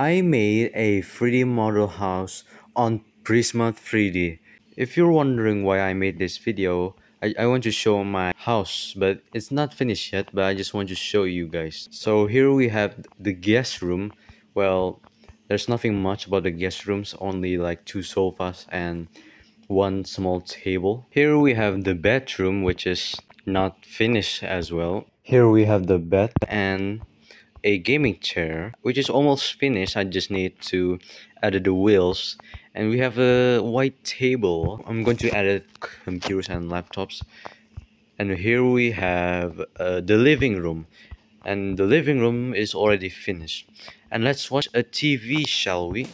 I made a 3D model house on Prisma 3D. If you're wondering why I made this video, I, I want to show my house, but it's not finished yet, but I just want to show you guys. So here we have the guest room. Well, there's nothing much about the guest rooms, only like two sofas and one small table. Here we have the bedroom, which is not finished as well. Here we have the bed and a gaming chair which is almost finished. I just need to add the wheels. And we have a white table. I'm going to add computers and laptops. And here we have uh, the living room. And the living room is already finished. And let's watch a tv shall we